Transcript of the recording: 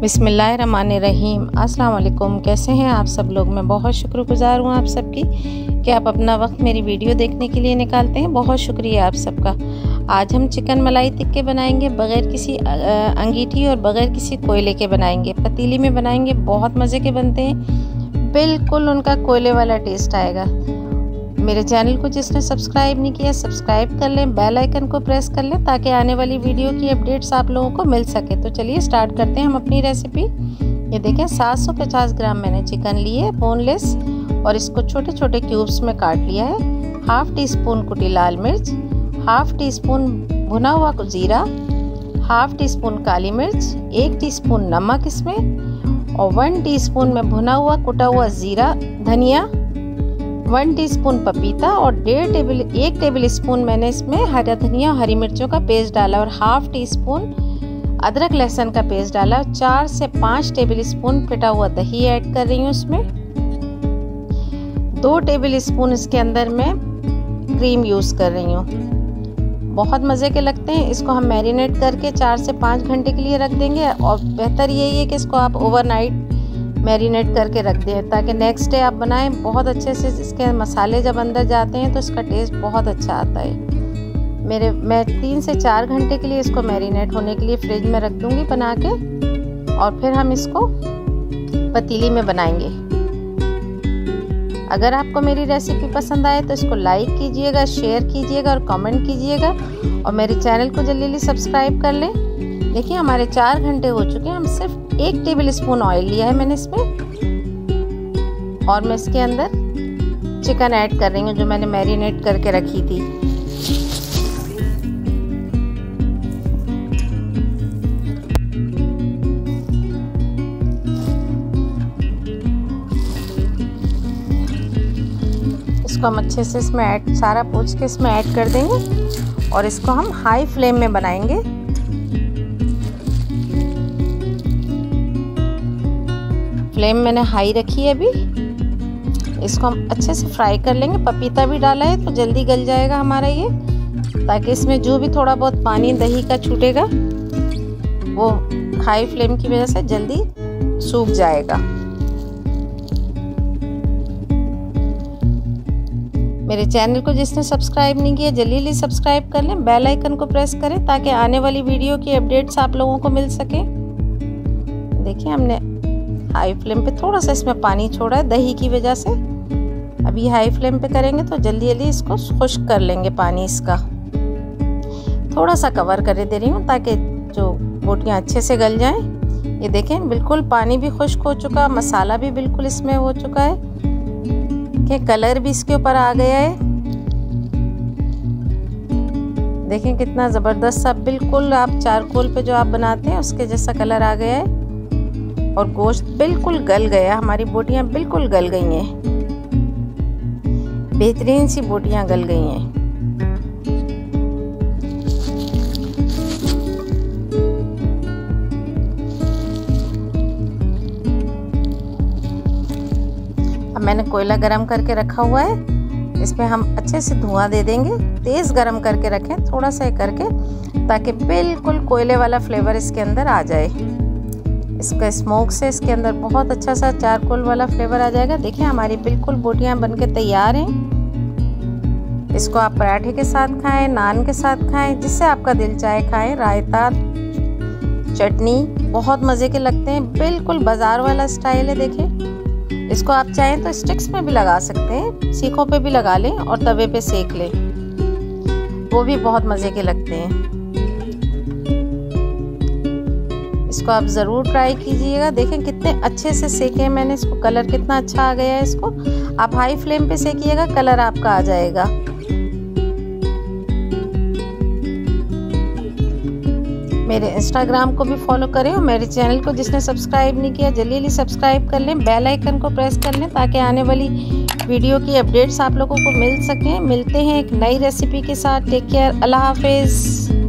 बिसमीम अस्सलाम वालेकुम कैसे हैं आप सब लोग? मैं बहुत शुक्रगुजार हूँ आप सबकी कि आप अपना वक्त मेरी वीडियो देखने के लिए निकालते हैं। बहुत शुक्रिया आप सबका। आज हम चिकन मलाई टिक्के बनाएँगे, बग़ैर किसी अंगीठी और बग़ैर किसी कोयले के बनाएँगे। पतीली में बनाएँगे, बहुत मज़े के बनते हैं। बिल्कुल उनका कोयले वाला टेस्ट आएगा। मेरे चैनल को जिसने सब्सक्राइब नहीं किया, सब्सक्राइब कर लें, बेल आइकन को प्रेस कर लें ताकि आने वाली वीडियो की अपडेट्स आप लोगों को मिल सके। तो चलिए स्टार्ट करते हैं हम अपनी रेसिपी ये देखें 750 ग्राम मैंने चिकन लिए बोनलेस और इसको छोटे छोटे क्यूब्स में काट लिया है। हाफ़ टी स्पून कुटी लाल मिर्च, हाफ़ टी स्पून भुना हुआ ज़ीरा, हाफ़ टी स्पून काली मिर्च, एक टी स्पून नमक इसमें, और वन टी स्पून में भुना हुआ, कुटा हुआ ज़ीरा, धनिया वन टीस्पून पपीता और डेढ़ टेबल, एक टेबल स्पून मैंने इसमें हरा धनिया हरी मिर्चों का पेस्ट डाला और हाफ़ टी स्पून अदरक लहसुन का पेस्ट डाला। चार से पाँच टेबल स्पून पिटा हुआ दही ऐड कर रही हूँ उसमें दो टेबल स्पून इसके अंदर मैं क्रीम यूज़ कर रही हूँ। बहुत मज़े के लगते हैं। इसको हम मैरिनेट करके चार से पाँच घंटे के लिए रख देंगे और बेहतर यही है कि इसको आप ओवरनाइट मैरिनेट करके रख दें ताकि नेक्स्ट डे आप बनाएँ, बहुत अच्छे से इसके मसाले जब अंदर जाते हैं तो इसका टेस्ट बहुत अच्छा आता है। मेरे, मैं तीन से चार घंटे के लिए इसको मैरिनेट होने के लिए फ्रिज में रख दूँगी बना के, और फिर हम इसको पतीली में बनाएँगे। अगर आपको मेरी रेसिपी पसंद आए तो इसको लाइक कीजिएगा शेयर कीजिएगा और कमेंट कीजिएगा, और मेरे चैनल को जल्दी सब्सक्राइब कर लें। देखिए, हमारे चार घंटे हो चुके हैं। हम सिर्फ़ एक टेबल स्पून ऑयल लिया है मैंने इसमें। और मैं इसके अंदर चिकन ऐड कर रही हूँ, जो मैंने मैरिनेट करके रखी थी। इसको हम अच्छे से इसमें ऐड सारा पूछ के इसमें ऐड कर देंगे। और इसको हम हाई फ्लेम में बनाएँगे। फ्लेम मैंने हाई रखी है अभी। इसको हम अच्छे से फ्राई कर लेंगे। पपीता भी डाला है तो जल्दी गल जाएगा हमारा ये, ताकि इसमें जो भी थोड़ा बहुत पानी दही का छूटेगा, वो हाई फ्लेम की वजह से जल्दी सूख जाएगा। मेरे चैनल को जिसने सब्सक्राइब नहीं किया, जल्दी सब्सक्राइब कर लें। बेल आइकन को प्रेस करें, ताकि आने वाली वीडियो की अपडेट्स आप लोगों को मिल सके। देखिए हमने हाई फ्लेम पे थोड़ा सा इसमें पानी छोड़ा है, दही की वजह से। अभी हाई फ्लेम पे करेंगे तो जल्दी जल्दी इसको खुश्क कर लेंगे पानी इसका। थोड़ा सा कवर कर दे रही हूँ ताकि जो बोटियाँ अच्छे से गल जाएँ। ये देखें, बिल्कुल पानी भी खुश्क हो चुका, मसाला भी बिल्कुल इसमें हो चुका है। कि कलर भी इसके ऊपर आ गया है। देखें कितना ज़बरदस्त सा, बिल्कुल आप चारकोल पे जो आप बनाते हैं, उसके जैसा कलर आ गया है। और गोश्त बिल्कुल गल गया, हमारी बोटियाँ बिल्कुल गल गई हैं। बेहतरीन सी बोटियाँ गल गई हैं। अब मैंने कोयला गरम करके रखा हुआ है। इसमें हम अच्छे से धुआँ दे देंगे। तेज़ गरम करके रखें, थोड़ा सा करके, ताकि बिल्कुल कोयले वाला फ्लेवर इसके अंदर आ जाए। इसका स्मोक से इसके अंदर बहुत अच्छा सा चारकोल वाला फ्लेवर आ जाएगा। देखिए, हमारी बिल्कुल बोटियाँ बन के तैयार हैं। इसको आप पराठे के साथ खाएँ, नान के साथ खाएँ, जिससे आपका दिल चाहे खाएँ। रायता, चटनी बहुत मज़े के लगते हैं। बिल्कुल बाज़ार वाला स्टाइल है, देखिए। इसको आप चाहें तो स्टिक्स में भी लगा सकते हैं, सीखों पे भी लगा लें और तवे पे सेक लें। वो भी बहुत मज़े के लगते हैं। इसको आप ज़रूर ट्राई कीजिएगा। देखें कितने अच्छे से सेके मैंने इसको। कलर कितना अच्छा आ गया है इसको। आप हाई फ्लेम पे सेकिएगा कलर आपका आ जाएगा। मेरे इंस्टाग्राम को भी फॉलो करें और मेरे चैनल को जिसने सब्सक्राइब नहीं किया, जल्दी जल्दी सब्सक्राइब कर लें। बेल आइकन को प्रेस कर लें ताकि आने वाली वीडियो की अपडेट्स आप लोगों को मिल सकें। मिलते हैं एक नई रेसिपी के साथ। टेक केयर अल्लाह हाफिज़।